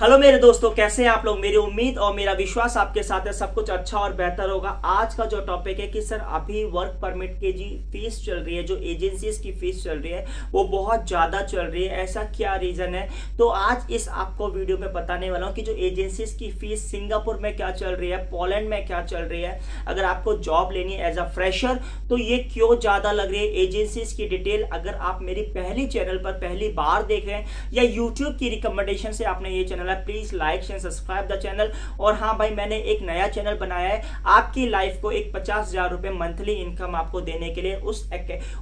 Hello मेरे दोस्तों, कैसे हैं आप लोग? मेरी उम्मीद और मेरा विश्वास आपके साथ है, सब कुछ अच्छा और बेहतर होगा। आज का जो टॉपिक है कि सर, अभी वर्क परमिट की जी फ़ीस चल रही है, जो एजेंसीज की फ़ीस चल रही है, वो बहुत ज़्यादा चल रही है। ऐसा क्या रीजन है? तो आज इस आपको वीडियो में बताने वाला हूँ कि जो एजेंसीज की फ़ीस सिंगापुर में क्या चल रही है, पोलैंड में क्या चल रही है, अगर आपको जॉब लेनी है एज अ फ्रेशर तो ये क्यों ज़्यादा लग रही है? एजेंसीज की डिटेल अगर आप मेरी पहली चैनल पर पहली बार देख रहे हैं, या यूट्यूब की रिकमेंडेशन से आपने ये चैनल है please like share subscribe the channel और हाँ भाई, मैंने एक नया चैनल बनाया है। आपकी लाइफ को एक पचास हज़ार रुपए मंथली इनकम आपको देने के लिए उस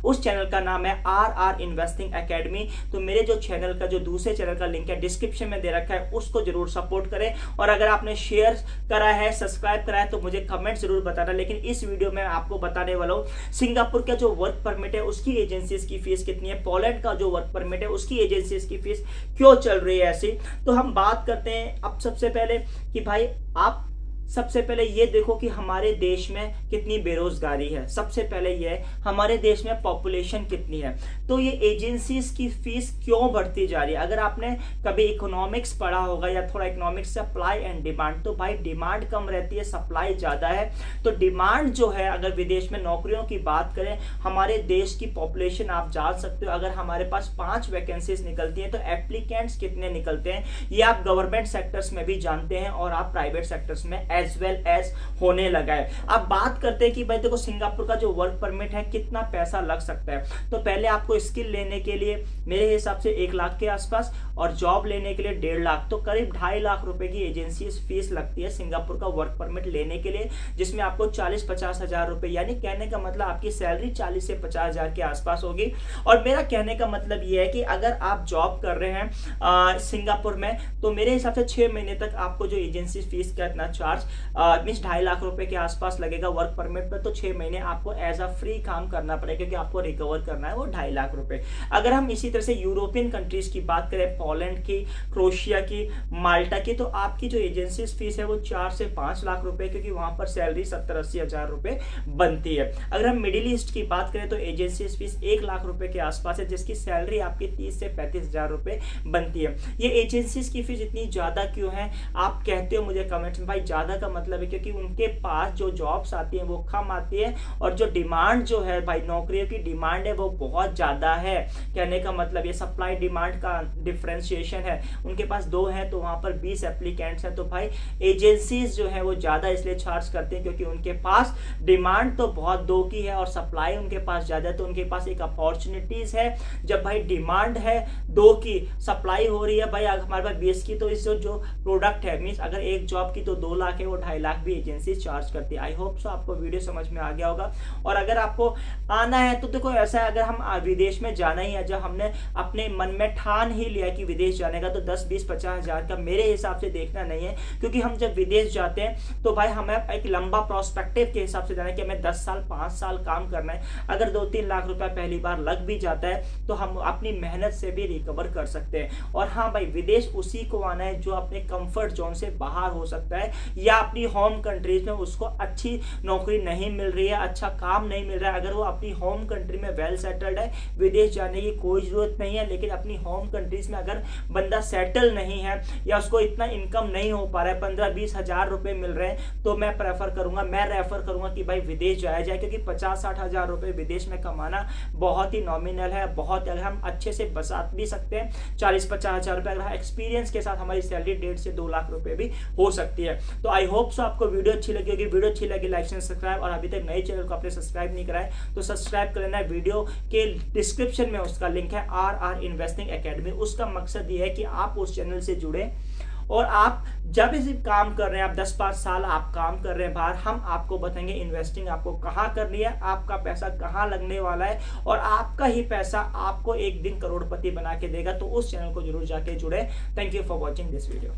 उस चैनल का नाम है आर आर इन्वेस्टिंग अकेडमी तो मेरे जो चैनल का, जो दूसरे चैनल का लिंक है डिस्क्रिप्शन में दे रखा है, उसको ज़रूर सपोर्ट करें। और अगर आपने शेयर करा है सब्सक्राइब करा है तो मुझे कमेंट ज़रूर बताना। लेकिन इस वीडियो में आपको बताने वाला हूँ, सिंगापुर का जो वर्क परमिट है, उसकी एजेंसीज की फ़ीस कितनी है? पोलैंड का जो वर्क परमिट है, उसकी एजेंसीज की फ़ीस क्यों चल रही है ऐसी? तो हम बात करते हैं। अब सबसे पहले कि भाई आप सबसे पहले ये देखो कि हमारे देश में कितनी बेरोजगारी है। सबसे पहले ये, हमारे देश में पॉपुलेशन कितनी है। तो ये एजेंसीज की फ़ीस क्यों बढ़ती जा रही है? अगर आपने कभी इकोनॉमिक्स पढ़ा होगा या थोड़ा इकोनॉमिक्स सप्लाई एंड डिमांड तो भाई डिमांड कम रहती है सप्लाई ज़्यादा है। तो डिमांड जो है, अगर विदेश में नौकरियों की बात करें, हमारे देश की पॉपुलेशन आप जान सकते हो। अगर हमारे पास पाँच वैकेंसीज निकलती है तो एप्लीकेंट्स कितने निकलते हैं? ये आप गवर्नमेंट सेक्टर्स में भी जानते हैं और आप प्राइवेट सेक्टर्स में एज वेल एज होने लगा है। अब बात करते हैं कि भाई देखो, सिंगापुर का जो वर्क परमिट है, कितना पैसा लग सकता है? तो पहले आपको स्किल लेने के लिए मेरे हिसाब से एक लाख के आसपास और जॉब लेने के लिए डेढ़ लाख। तो करीब ढाई लाख रुपए की एजेंसी फ़ीस लगती है सिंगापुर का वर्क परमिट लेने के लिए, जिसमें आपको चालीस पचास हज़ार रुपए, यानी कहने का मतलब आपकी सैलरी चालीस से पचास हज़ार के आसपास होगी। और मेरा कहने का मतलब यह है कि अगर आप जॉब कर रहे हैं सिंगापुर में तो मेरे हिसाब से छह महीने तक आपको जो एजेंसी फ़ीस का इतना चार्ज मीन ढाई लाख रुपए के आसपास लगेगा वर्क परमिट पर तो छह महीने आपको एज अ फ्री काम करना पड़ेगा क्योंकि आपको रिकवर करना है वो ढाई लाख रुपए। अगर हम इसी तरह से यूरोपियन कंट्रीज़ की बात करें पोलैंड की क्रोशिया की माल्टा की तो आपकी जो एजेंसी फ़ीस है वो चार से पाँच लाख रुपए, क्योंकि वहाँ पर सैलरी सत्तर अस्सी हज़ार रुपए बनती है। अगर हम मिडिल ईस्ट की बात करें तो एजेंसी फ़ीस एक लाख रुपए के आसपास है, जिसकी सैलरी आपकी तीस से पैंतीस हज़ार रुपए बनती है। ये एजेंसी की फ़ीस इतनी ज़्यादा क्यों है? आप कहते हो मुझे कमेंट में, भाई, ज़्यादा का मतलब है, क्योंकि उनके पास जो जॉब्स आती हैं, वो कम आती है और जो डिमांड जो है भाई, नौकरियों की डिमांड है, वो बहुत ज़्यादा है। कहने का मतलब ये सप्लाई डिमांड का डिफ्रेंशिएशन है। उनके पास दो है तो वहाँ पर बीस एप्लीकेंट्स हैं। तो भाई एजेंसीज जो है, वो ज़्यादा इसलिए चार्ज करते हैं, क्योंकि उनके पास डिमांड तो बहुत दो की है और सप्लाई उनके पास ज़्यादा तो उनके पास एक अपॉर्चुनिटीज़ है। जब भाई डिमांड है दो की सप्लाई हो रही है, भाई हमारे पास बीस की तो इस जो प्रोडक्ट है मीन्स अगर एक जॉब की तो दो लाख है वो ढाई लाख भी एजेंसी चार्ज करती है। आई होप सो आपको वीडियो समझ में आ गया होगा। और अगर आपको आना है तो देखो ऐसा है, अगर हम विदेश में जाना ही है, जब हमने अपने मन में ठान ही लिया कि विदेश जाने का तो दस, बीस, पचास हज़ार का मेरे हिसाब से देखना नहीं है। क्योंकि हम जब विदेश जाते हैं तो भाई हमें एक लंबा प्रोस्पेक्टिव के हिसाब से जाना है कि हमें दस साल, पाँच साल काम करना है। अगर दो, तीन लाख रुपया पहली बार लग भी जाता है तो हम अपनी मेहनत से भी रिकवर कर सकते हैं। और हाँ भाई, विदेश उसी को आना है जो अपने कंफर्ट जोन से बाहर हो सकता है, या अपनी होम कंट्रीज़ में उसको अच्छी नौकरी नहीं मिल रही है अच्छा काम नहीं मिल रहा है। अगर वो अपनी होम कंट्री में वेल सेटल्ड है, विदेश जाने की कोई ज़रूरत नहीं है, लेकिन अपनी होम कंट्रीज़ में अगर बंदा सेटल नहीं है या उसको इतना इनकम नहीं हो पा रहा है, पंद्रह बीस हज़ार रुपए मिल रहे हैं तो मैं प्रेफर करूँगा, मैं रेफर करूँगा कि भाई विदेश जाया जाए, क्योंकि पचास साठ हज़ार रुपए विदेश में कमाना बहुत ही नॉमिनल है, बहुत अगर हम अच्छे से बसा भी सकते हैं, चालीस पचास हज़ार रुपए, अगर एक्सपीरियंस के साथ हमारी सैलरी डेढ़ से दो लाख रुपए भी हो सकती है। तो आई होप सो आपको वीडियो अच्छी लगी होगी। वीडियो अच्छी लगी लाइक एंड सब्सक्राइब और अभी तक नए चैनल को आपने सब्सक्राइब नहीं कराए तो सब्सक्राइब कर लेना। वीडियो के डिस्क्रिप्शन में उसका लिंक है आर आर इन्वेस्टिंग अकेडमी उसका मकसद ये है कि आप उस चैनल से जुड़े और आप जब इसे काम कर रहे हैं, आप 10 पाँच साल आप काम कर रहे हैं बाहर, हम आपको बताएँगे इन्वेस्टिंग आपको कहाँ करनी है, आपका पैसा कहाँ लगने वाला है और आपका ही पैसा आपको एक दिन करोड़पति बना के देगा तो उस चैनल को ज़रूर जाके जुड़े। Thank you for watching this video